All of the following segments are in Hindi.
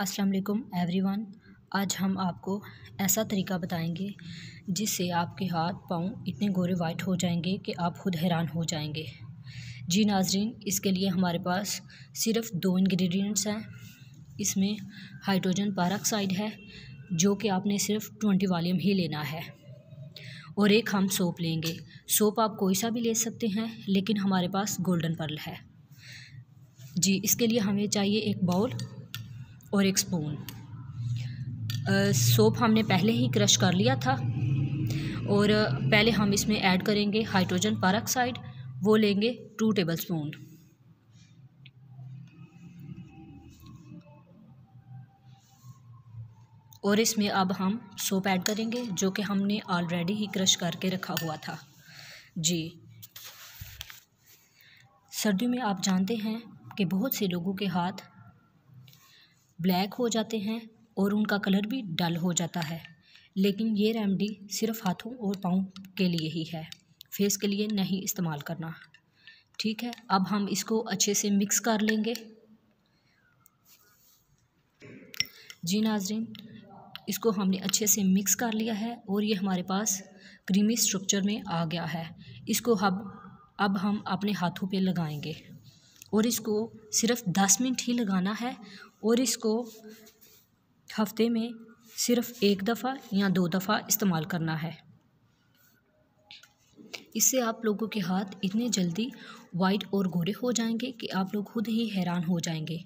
अस्सलाम वालेकुम एवरीवन। आज हम आपको ऐसा तरीका बताएँगे जिससे आपके हाथ पाँव इतने गोरे वाइट हो जाएँगे कि आप खुद हैरान हो जाएँगे। जी नाजरीन, इसके लिए हमारे पास सिर्फ़ दो इंग्रेडिएंट्स हैं। इसमें हाइड्रोजन पारक्साइड है, जो कि आपने सिर्फ़ ट्वेंटी वॉल्यूम ही लेना है। और एक हम सोप लेंगे। सोप आप कोई सा भी ले सकते हैं, लेकिन हमारे पास गोल्डन पर्ल है। जी, इसके लिए हमें चाहिए एक बाउल और एक स्पून सोप हमने पहले ही क्रश कर लिया था और पहले हम इसमें ऐड करेंगे हाइड्रोजन परऑक्साइड वो लेंगे टू टेबल स्पून और इसमें अब हम सोप ऐड करेंगे, जो कि हमने ऑलरेडी ही क्रश करके रखा हुआ था. जी. सर्दियों में आप जानते हैं कि बहुत से लोगों के हाथ ब्लैक हो जाते हैं और उनका कलर भी डल हो जाता है। लेकिन ये रेमडी सिर्फ़ हाथों और पाँव के लिए ही है। फेस के लिए नहीं इस्तेमाल करना। ठीक है, अब हम इसको अच्छे से मिक्स कर लेंगे। जी नाजरीन, इसको हमने अच्छे से मिक्स कर लिया है और ये हमारे पास क्रीमी स्ट्रक्चर में आ गया है। इसको हम अब हम अपने हाथों पे लगाएँगे। और इसको सिर्फ़ दस मिनट ही लगाना है और इसको हफ़्ते में सिर्फ़ एक दफ़ा या दो दफ़ा इस्तेमाल करना है। इससे आप लोगों के हाथ इतने जल्दी वाइट और गोरे हो जाएँगे कि आप लोग खुद ही हैरान हो जाएँगे।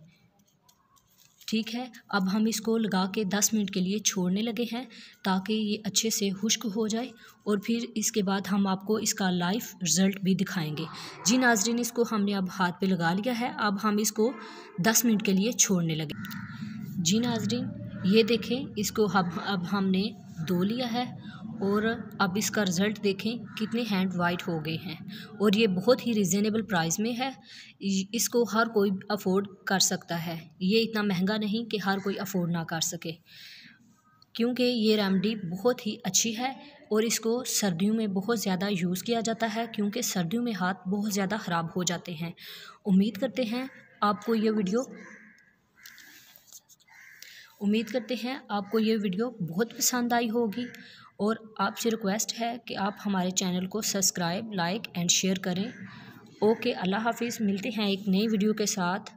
ठीक है, अब हम इसको लगा के दस मिनट के लिए छोड़ने लगे हैं ताकि ये अच्छे से खुश्क हो जाए और फिर इसके बाद हम आपको इसका लाइव रिज़ल्ट भी दिखाएँगे। जी नाजरीन, इसको हमने अब हाथ पे लगा लिया है, अब हम इसको दस मिनट के लिए छोड़ने लगे। जी नाजरीन ये देखें, इसको हम, अब हमने धो लिया है और अब इसका रिज़ल्ट देखें कितने हैंड वाइट हो गए हैं। और ये बहुत ही रिजनेबल प्राइस में है। इसको हर कोई अफोर्ड कर सकता है। ये इतना महँगा नहीं कि हर कोई अफोर्ड ना कर सके। क्योंकि ये रेमडी बहुत ही अच्छी है और इसको सर्दियों में बहुत ज़्यादा यूज़ किया जाता है क्योंकि सर्दियों में हाथ बहुत ज़्यादा ख़राब हो जाते हैं। उम्मीद करते हैं आपको ये वीडियो उम्मीद करते हैं आपको ये वीडियो बहुत पसंद आई होगी और आपसे रिक्वेस्ट है कि आप हमारे चैनल को सब्सक्राइब, लाइक एंड शेयर करें। ओके, अल्लाह हाफिज़, मिलते हैं एक नई वीडियो के साथ।